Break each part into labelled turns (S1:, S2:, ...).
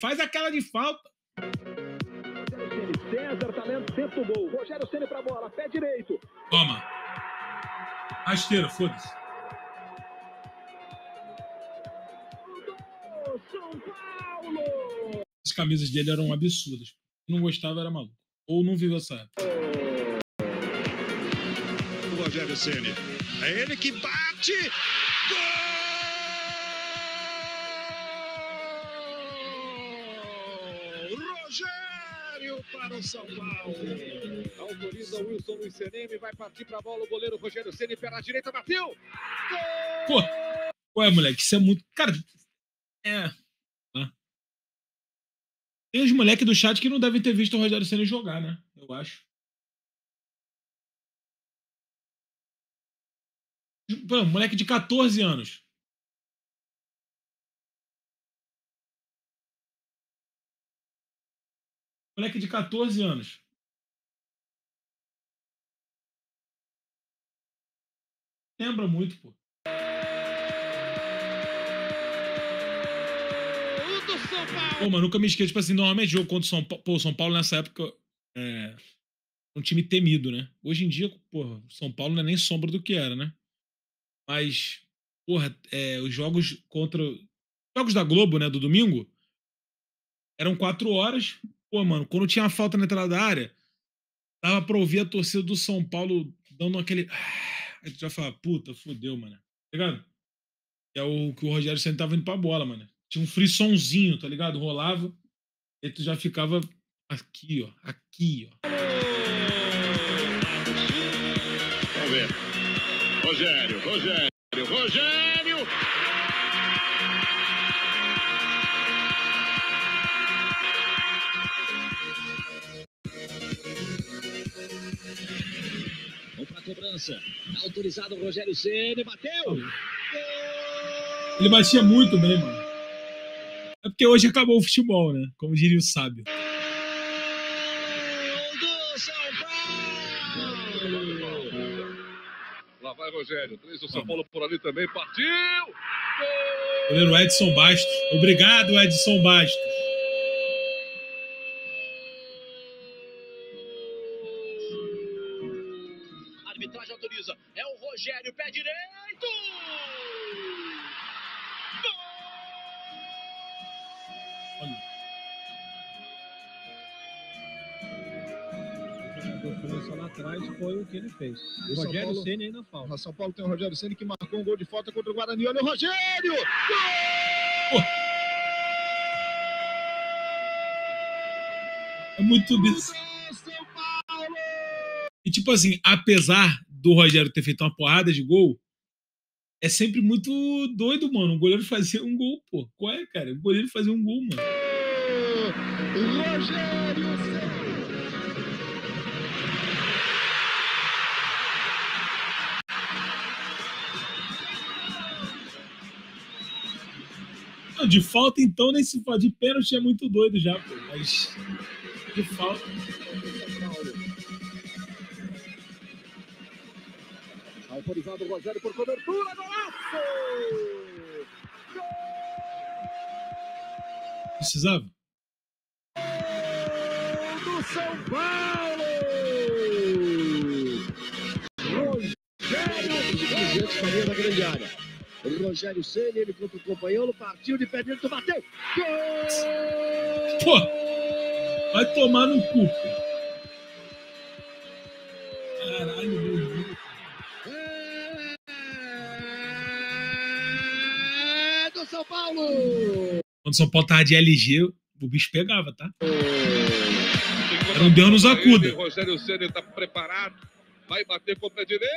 S1: Faz aquela de falta.
S2: César, talento, dentro do gol. Rogério Ceni pra bola, pé direito.
S1: Toma. Rasteira, foda-se.
S2: São Paulo!
S1: As camisas dele eram absurdas. Não gostava, era maluco. Ou não viveu essa época.
S3: O Rogério Ceni. É ele que bate. Gol! Para o São Paulo.
S2: Autoriza o Wilson Luiz Seneme, vai partir pra bola. O goleiro Rogério Ceni pela direita, bateu.
S1: Pô, ué, moleque, isso é muito. Cara, é. Tá. Tem os moleques do chat que não devem ter visto o Rogério Senna jogar, né? Eu acho. Pô, moleque de 14 anos. Moleque de 14 anos. Lembra muito, pô. Pô, mas nunca me esqueço, tipo assim, normalmente jogo contra o São Paulo. Pô, o São Paulo nessa época é um time temido, né? Hoje em dia, porra, São Paulo não é nem sombra do que era, né? Mas, porra, é, os jogos contra. Jogos da Globo, né, do domingo, eram quatro horas. Pô, mano, quando tinha falta na entrada da área, dava pra ouvir a torcida do São Paulo dando aquele. Aí tu já fala, puta, fodeu, mano. Tá ligado? É o que o Rogério sempre tava indo pra bola, mano. Tinha um frissonzinho, tá ligado? Rolava. E tu já ficava aqui, ó. Aqui, ó.
S3: Vamos ver. Rogério, Rogério, Rogério.
S2: Cobrança. Autorizado o Rogério Ceni, bateu.
S1: Ele batia muito bem, mano. É porque hoje acabou o futebol, né? Como diria o sábio.
S2: Gol do São Paulo!
S4: Lá vai Rogério. Três do São Paulo por ali também. Partiu!
S1: Goleiro Edson Bastos. Obrigado, Edson Bastos.
S2: Rogério, pé direito!
S5: Começou lá atrás foi o que ele fez.
S6: O
S5: Rogério
S6: Paulo-
S5: Ceni ainda falta.
S6: São Paulo tem o Rogério Ceni que marcou um gol de falta contra o Guarani. Olha o Rogério!
S1: É muito bizarro.
S6: Gol!
S1: E tipo assim, apesar do Rogério ter feito uma porrada de gol, é sempre muito doido, mano. O goleiro fazia um gol, pô. Qual é, cara? O goleiro fazia um gol, mano.
S6: Rogério!
S1: Não, de falta, então, nem se fala. De pênalti é muito doido já, pô. Mas de falta.
S2: Autorizado o Rogério por cobertura, golaço!
S1: Precisava?
S2: Gol do São Paulo! Rogério Ceni na grande área. O Rogério Ceni, ele contra o companheiro, partiu de pé direito, bateu. Gol!
S1: Pô, vai tomar no cu. Caralho, meu
S2: São Paulo!
S1: Quando o São Paulo tava de LG, o bicho pegava, tá? Era um Deus nos acuda.
S4: Rogério Ceni está preparado. Vai bater com o pé direito.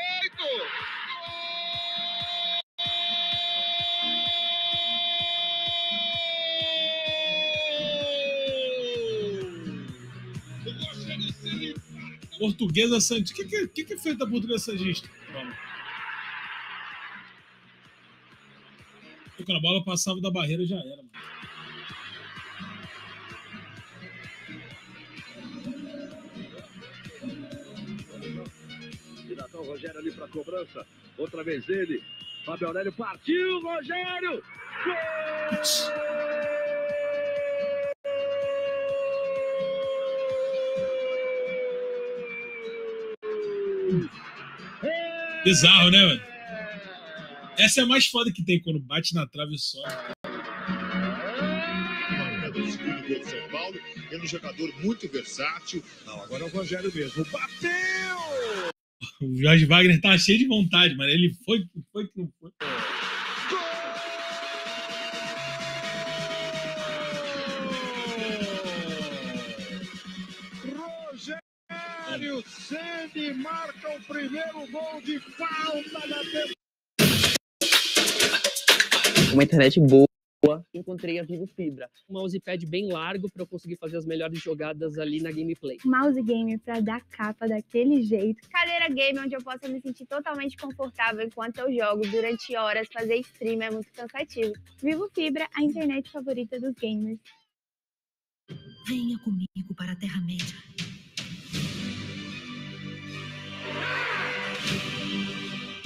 S4: Ceni
S1: Portuguesa Santista. O que, que, que, que fez da Portuguesa Santista? Vamos. Quando a bola passava da barreira já era, mano.
S2: Cidadão Rogério ali para cobrança. Outra vez ele. Fábio Aurélio partiu, Rogério! Gol!
S1: Bizarro, né, mano? Essa é a mais foda que tem quando bate na trave.
S6: Marcador do São Paulo. É um jogador muito versátil.
S3: Não, agora é o Rogério mesmo. Bateu!
S1: O Jorge Wagner tá cheio de vontade, mano. Ele foi, foi que não foi.
S3: Rogério Ceni marca o primeiro gol de falta da temporada.
S7: Uma internet boa, encontrei a Vivo Fibra.
S8: um mousepad bem largo para eu conseguir fazer as melhores jogadas ali na gameplay.
S9: mouse game para dar capa daquele jeito. Cadeira game onde eu possa me sentir totalmente confortável enquanto eu jogo durante horas. Fazer stream é muito cansativo. Vivo Fibra, a internet favorita dos gamers.
S10: Venha comigo para a Terra-média.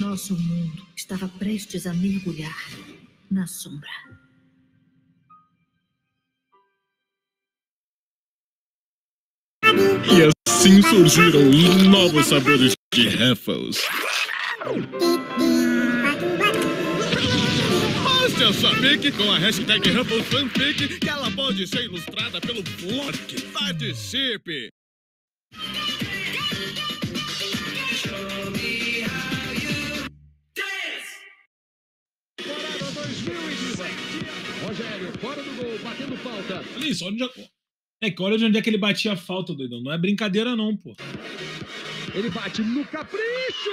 S10: Nosso mundo estava prestes a mergulhar na sombra.
S11: E assim surgiram os novos sabores de Ruffles. Baste a saber que com a hashtag Ruffles Fanfic ela pode ser ilustrada pelo blog. Participe!
S3: Falta.
S1: Olha isso, olha onde é... É que olha de onde é que ele batia a falta, doidão. Não é brincadeira, não, pô.
S3: Ele bate no capricho.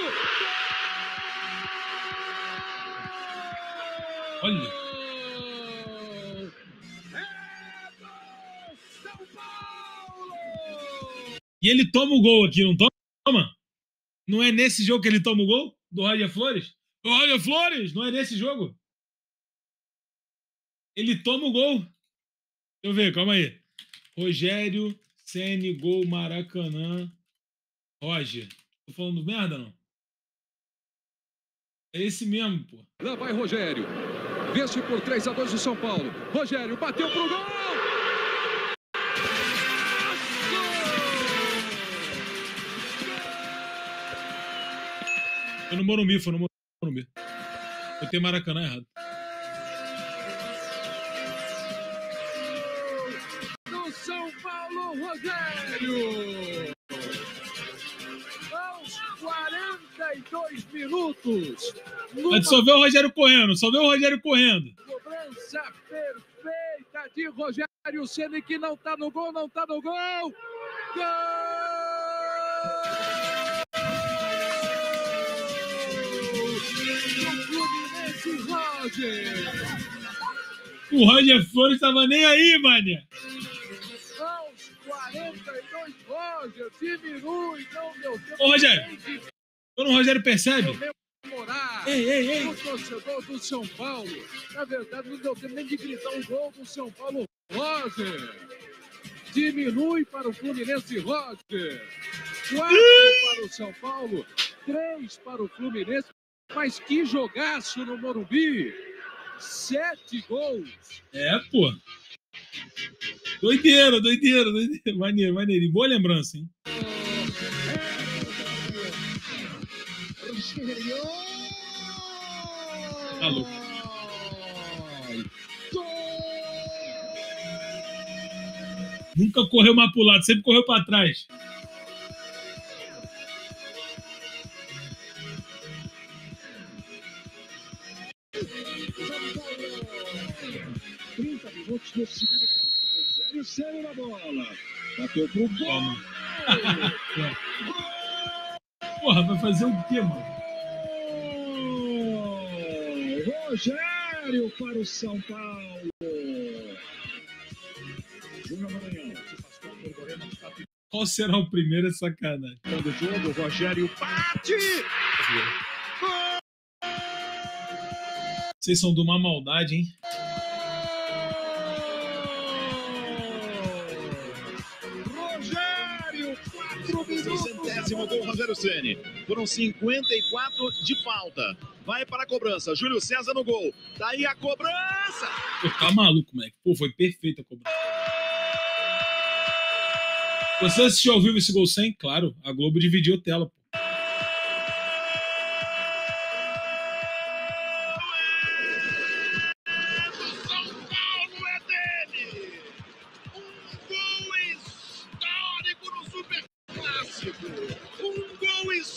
S1: Olha.
S3: É!
S1: E ele toma o gol aqui, não toma? Não é nesse jogo que ele toma o gol? Do Roger Flores? Roger Flores? Não é nesse jogo? Ele toma o gol. Deixa eu ver, calma aí. Rogério, Ceni, gol, Maracanã. Roger. Tô falando merda, não? É esse mesmo, pô.
S3: Lá vai Rogério. Vence por 3 a 2 o São Paulo. Rogério bateu pro gol.
S1: Foi no Morumbi, foi no Morumbi. Eu tenho Maracanã errado.
S3: Rogério. Aos 42 minutos.
S1: A gente só vê o Rogério correndo, só vê o Rogério correndo.
S3: Cobrança perfeita de Rogério Ceni que não tá no gol, não tá no gol. Gol! Do Fluminense, Roger.
S1: O Roger Flores tava nem aí, mané.
S3: Aos 42, Roger diminui, não deu tempo.
S1: Ô, Rogério. Quando o Rogério percebe.
S3: comemorar.
S1: Ei, ei, ei.
S3: O torcedor do São Paulo. Na verdade, não deu tempo nem de gritar o gol do São Paulo. Roger. Diminui para o Fluminense, Roger. Quatro para o São Paulo. Três para o Fluminense. Mas que jogaço no Morumbi. Sete gols.
S1: É, pô. Doideira, doideira, doideira. Maneiro, maneiro. E boa lembrança, hein? Tá. Nunca correu mais pro lado, sempre correu pra trás.
S2: minutos no segundo Ceni na bola. Bateu pro gol.
S1: Porra, vai fazer o quê, mano?
S2: Rogério para o São Paulo. Júnior Maranhão.
S1: Qual será o primeiro? É sacanagem.
S2: ficando o jogo. Rogério bate.
S1: Vocês são de uma maldade, hein?
S2: Centésimo gol, Rogério Ceni. Foram 54 de falta. Vai para a cobrança. Júlio César no gol. Daí a cobrança.
S1: Pô, tá maluco, moleque. Pô, foi perfeita a cobrança. Você assistiu ao vivo esse gol sem? Claro, a Globo dividiu tela.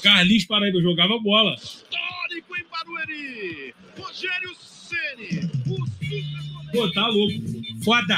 S1: Carlinhos Paraíba jogava bola.
S2: Histórico em Barueri. Rogério Ceni. O super
S1: Pô, tá louco. Foda.